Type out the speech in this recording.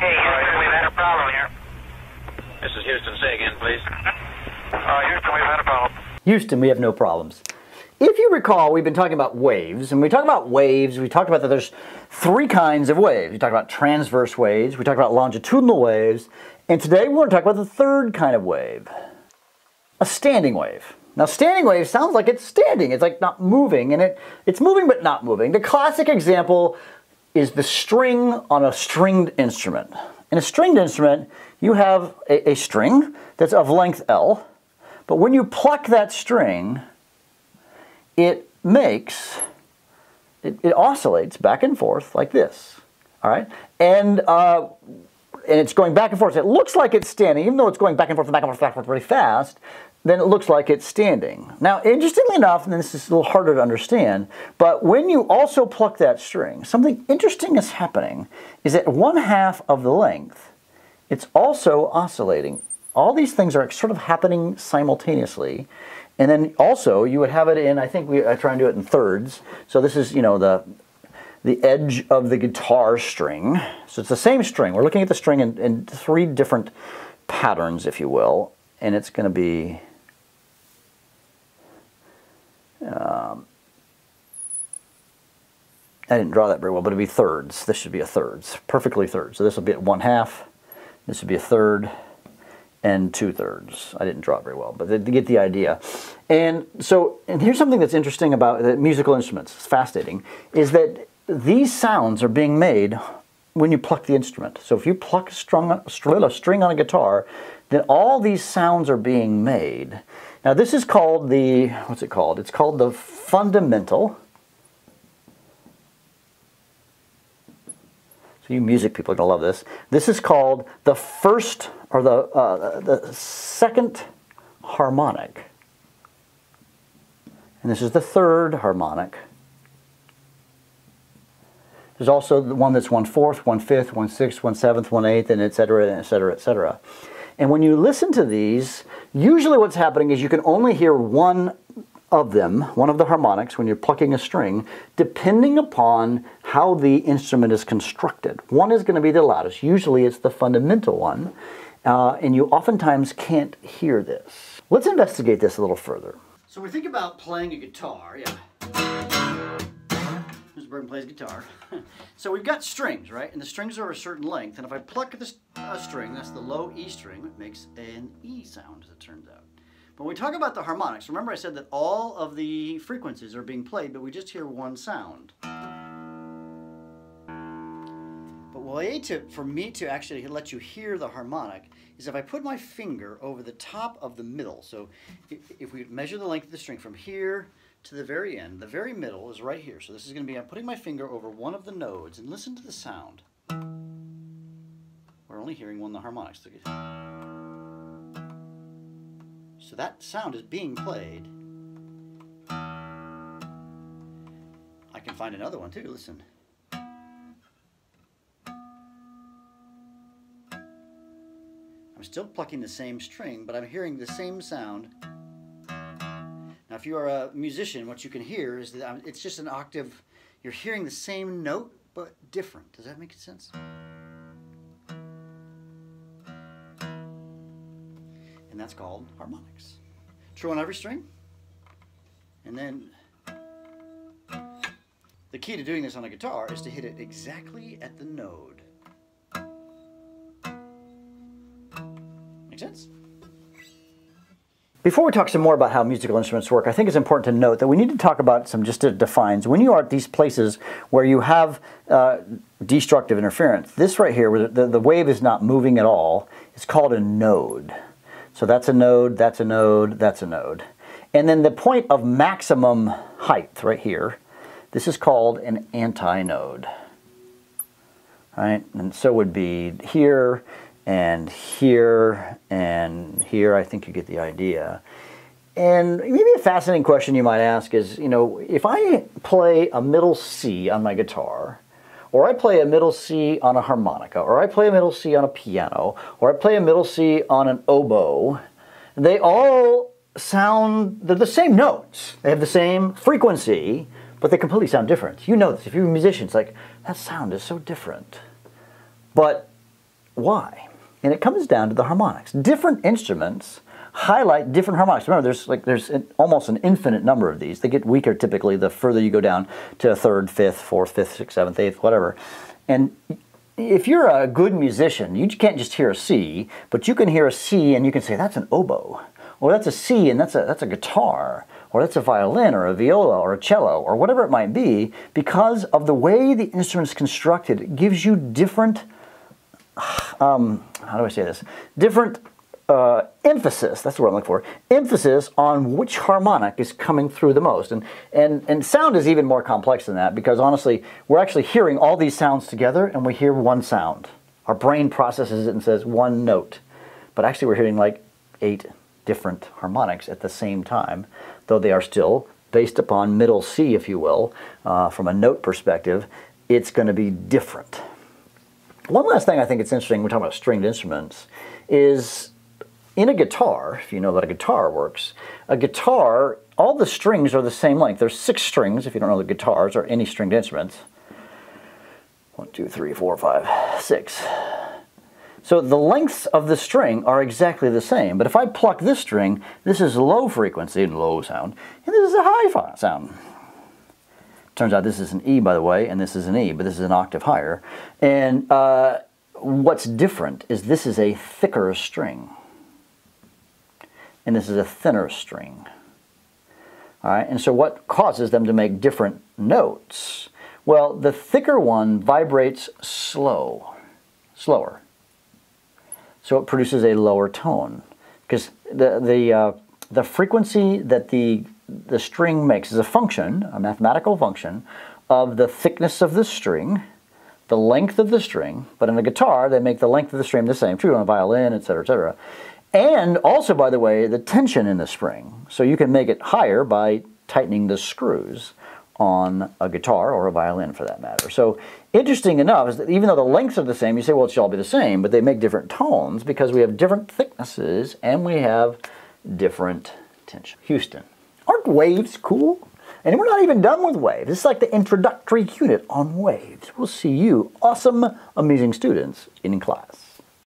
Okay, Houston, we've had a problem here. This is Houston. Say again, please. Uh, Houston, we've had a problem. Houston, we have no problems. If you recall, we've been talking about waves, and we talk about waves, we talked about that there's three kinds of waves. We talked about transverse waves, we talked about longitudinal waves, and today we want to talk about the third kind of wave, a standing wave. Now, standing wave sounds like it's standing, it's like not moving, and it, it's moving but not moving. The classic example is the string on a stringed instrument. In a stringed instrument, you have a, a string that's of length L, but when you pluck that string, it makes, it, it oscillates back and forth like this. All right? And, uh, and it's going back and forth. It looks like it's standing, even though it's going back and forth and back and forth, back and forth really fast, then it looks like it's standing. Now, interestingly enough, and this is a little harder to understand, but when you also pluck that string, something interesting is happening, is that one half of the length, it's also oscillating all these things are sort of happening simultaneously. And then also you would have it in, I think we I try and do it in thirds. So this is, you know, the the edge of the guitar string. So it's the same string. We're looking at the string in, in three different patterns, if you will. And it's going to be I didn't draw that very well, but it'd be thirds. This should be a thirds, perfectly third. So this will be at one half. This would be a third and two thirds. I didn't draw it very well, but to get the idea. And so, and here's something that's interesting about the musical instruments. It's fascinating, is that these sounds are being made when you pluck the instrument. So if you pluck a, strung, a string on a guitar, then all these sounds are being made. Now this is called the, what's it called? It's called the fundamental. You music people are going to love this. This is called the first or the, uh, the second harmonic. And this is the third harmonic. There's also the one that's one fourth, one fifth, one sixth, one seventh, one eighth, and et cetera, et cetera, et cetera. And when you listen to these, usually what's happening is you can only hear one of them, one of the harmonics, when you're plucking a string, depending upon how the instrument is constructed. One is going to be the loudest. Usually it's the fundamental one. Uh, and you oftentimes can't hear this. Let's investigate this a little further. So we think about playing a guitar, yeah. Mr. Burton plays guitar. so we've got strings, right? And the strings are a certain length. And if I pluck this uh, string, that's the low E string, it makes an E sound, as it turns out. But when we talk about the harmonics, remember I said that all of the frequencies are being played, but we just hear one sound But way to, for me to actually let you hear the harmonic is if I put my finger over the top of the middle. So if, if we measure the length of the string from here to the very end, the very middle is right here. So this is going to be, I'm putting my finger over one of the nodes and listen to the sound. We're only hearing one of the harmonics. So that sound is being played. I can find another one too, listen. I'm still plucking the same string, but I'm hearing the same sound. Now, if you are a musician, what you can hear is that um, it's just an octave. You're hearing the same note, but different. Does that make sense? And that's called harmonics. True on every string. And then the key to doing this on a guitar is to hit it exactly at the node. Make sense? Before we talk some more about how musical instruments work, I think it's important to note that we need to talk about some just to define. When you are at these places where you have uh, destructive interference, this right here, where the, the wave is not moving at all, is called a node. So that's a node, that's a node, that's a node. And then the point of maximum height right here, this is called an antinode. Right? And so would be here, and here and here. I think you get the idea. And maybe a fascinating question you might ask is, you know, if I play a middle C on my guitar, or I play a middle C on a harmonica, or I play a middle C on a piano, or I play a middle C on an oboe, they all sound, they're the same notes. They have the same frequency, but they completely sound different. You know this. If you're a musician, it's like, that sound is so different. But why? And it comes down to the harmonics. Different instruments highlight different harmonics. Remember, there's like there's an, almost an infinite number of these. They get weaker typically the further you go down to a third, fifth, fourth, fifth, sixth, seventh, eighth, whatever. And if you're a good musician, you can't just hear a C, but you can hear a C and you can say that's an oboe, or that's a C and that's a that's a guitar, or that's a violin or a viola or a cello or whatever it might be, because of the way the instrument's constructed, it gives you different. Um, how do I say this? Different uh, emphasis, that's what I'm looking for, emphasis on which harmonic is coming through the most. And, and, and sound is even more complex than that because honestly, we're actually hearing all these sounds together and we hear one sound. Our brain processes it and says one note. But actually, we're hearing like eight different harmonics at the same time, though they are still based upon middle C, if you will, uh, from a note perspective, it's going to be different. One last thing I think it's interesting, we're talking about stringed instruments, is in a guitar, if you know that a guitar works, a guitar, all the strings are the same length. There's six strings, if you don't know the guitars or any stringed instruments. One, two, three, four, five, six. So the lengths of the string are exactly the same, but if I pluck this string, this is low frequency and low sound, and this is a high sound. Turns out this is an E, by the way, and this is an E, but this is an octave higher. And uh, what's different is this is a thicker string and this is a thinner string. All right, and so what causes them to make different notes? Well, the thicker one vibrates slow, slower. So it produces a lower tone because the the uh, the frequency that the the string makes is a function, a mathematical function of the thickness of the string, the length of the string. But in a guitar, they make the length of the string the same. True on a violin, etc., etc. And also, by the way, the tension in the spring. So you can make it higher by tightening the screws on a guitar or a violin for that matter. So interesting enough is that even though the lengths are the same, you say, well, it should all be the same, but they make different tones because we have different thicknesses and we have different tension. Houston, aren't waves cool? And we're not even done with waves. Is like the introductory unit on waves. We'll see you, awesome, amazing students, in class.